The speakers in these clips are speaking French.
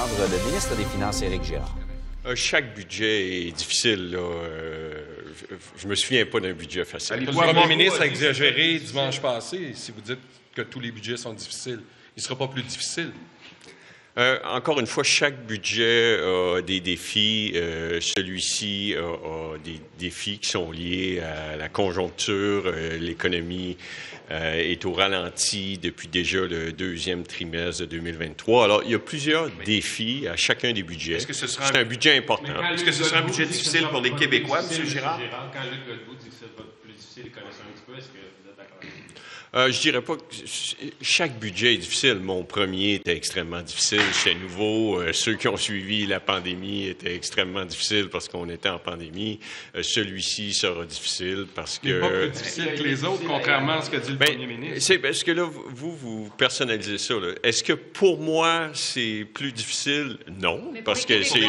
entendre le ministre des Finances, Éric Girard. Euh, chaque budget est difficile. Là. Euh, je, ne me souviens pas d'un budget facile. Le premier ministre a exagéré dimanche passé. Si vous dites que tous les budgets sont difficiles, il ne sera pas plus difficile. Euh, encore une fois, chaque budget a des défis. Euh, celui-ci a, des défis qui sont liés à la conjoncture. Euh, l'économie est au ralenti depuis déjà le deuxième trimestre de 2023. Alors, il y a plusieurs défis à chacun des budgets. Est-ce que ce sera un, budget important? Est-ce que ce sera un budget difficile pour les Québécois, M. Girard? Quand Luc Godbout dit que c'est plus difficile, connaissant un petit peu, est-ce que vous êtes d'accord euh, je dirais pas que chaque budget est difficile. Mon premier était extrêmement difficile. C'est nouveau. Euh, ceux qui ont suivi la pandémie étaient extrêmement difficiles parce qu'on était en pandémie. Euh, celui-ci sera difficile parce que. Il pas plus difficile que les autres, contrairement à ce que dit le ben, premier ministre. C'est parce que là, vous, vous personnalisez ça. Est-ce que pour moi, c'est plus difficile? Non. parce que c'est.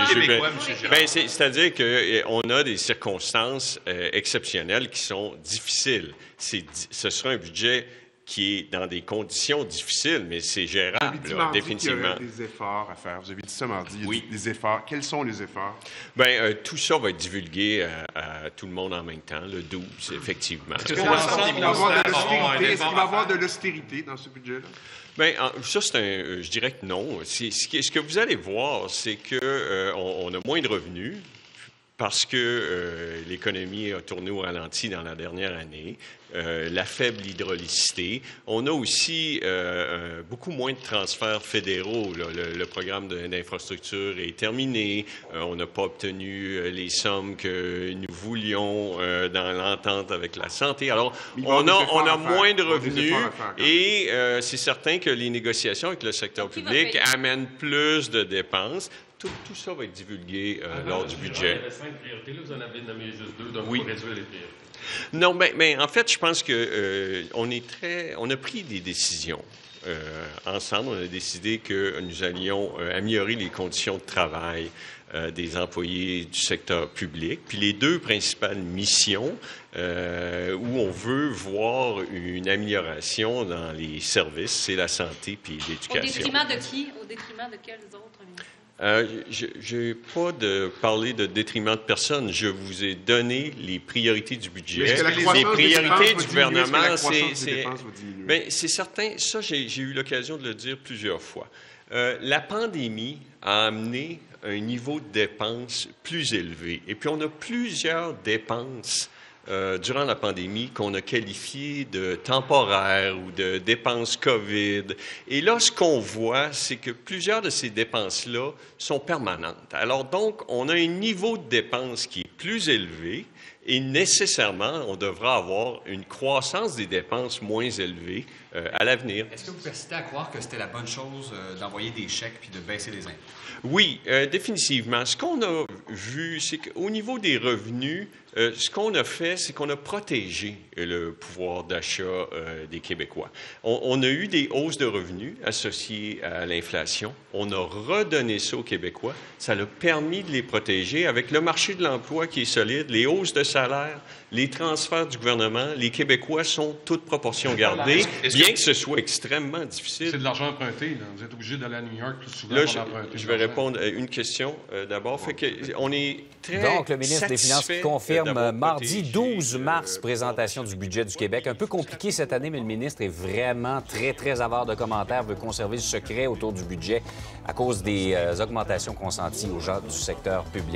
Ben, c'est-à-dire qu'on a des circonstances exceptionnelles qui sont difficiles. Ce sera un budget qui est dans des conditions difficiles, mais c'est gérable, là, définitivement. Il y a des efforts à faire. Vous avez dit ça mardi. Il y a oui. des efforts. Quels sont les efforts? Bien, euh, tout ça va être divulgué à, tout le monde en même temps, le 12, effectivement. Est-ce qu'il va y avoir de l'austérité dans ce budget-là? Bien, ça, c'est un. Euh, je dirais que non. Ce que vous allez voir, c'est qu'on euh, on a moins de revenus parce que euh, l'économie a tourné au ralenti dans la dernière année, euh, la faible hydraulicité. On a aussi euh, beaucoup moins de transferts fédéraux. Le, programme d'infrastructure est terminé. on n'a pas obtenu les sommes que nous voulions dans l'entente avec la santé. Alors, on a, on a moins de revenus et c'est certain que les négociations avec le secteur public amènent plus de dépenses. Tout, ça va être divulgué euh, lors du budget. Il y avait cinq priorités. Là, vous en avez nommé juste deux, donc oui. réduire les priorités. Non, mais, mais, en fait, je pense que euh, on est très, on a pris des décisions. Euh, ensemble, on a décidé que nous allions améliorer les conditions de travail des employés du secteur public. Puis les deux principales missions où on veut voir une amélioration dans les services, c'est la santé puis l'éducation. Au détriment de qui? Au détriment de quels autres euh, je n'ai pas de parler de détriment de personne. Je vous ai donné les priorités du budget. les priorités du gouvernement, c'est. Ben, c'est certain. Ça, j'ai eu l'occasion de le dire plusieurs fois. Euh, la pandémie a amené un niveau de dépenses plus élevé. Et puis, on a plusieurs dépenses euh, durant la pandémie qu'on a qualifié de temporaire ou de dépenses COVID. Et là, ce qu'on voit, c'est que plusieurs de ces dépenses-là sont permanentes. Alors donc, on a un niveau de dépenses qui est plus élevé et nécessairement, on devra avoir une croissance des dépenses moins élevée euh, à l'avenir. Est-ce que vous persistez à croire que c'était la bonne chose euh, d'envoyer des chèques puis de baisser les impôts? Oui, définitivement. Ce qu'on a vu, c'est qu'au niveau des revenus, euh, ce qu'on a fait, c'est qu'on a protégé le pouvoir d'achat euh, des Québécois. On, a eu des hausses de revenus associées à l'inflation. On a redonné ça aux Québécois. Ça a permis de les protéger avec le marché de l'emploi qui est solide, les hausses de salaire, les transferts du gouvernement. Les Québécois sont toutes proportions gardées, bien que... ce soit extrêmement difficile. C'est de l'argent emprunté. Vous êtes obligé d'aller à New York plus souvent là, je, je vais répondre à une question euh, d'abord. Fait que on est très Donc, le ministre des Finances confirme mardi 12 mars, présentation du budget du Québec. Un peu compliqué cette année, mais le ministre est vraiment très, très avare de commentaires, veut conserver le secret autour du budget à cause des euh, augmentations consenties aux gens du secteur public.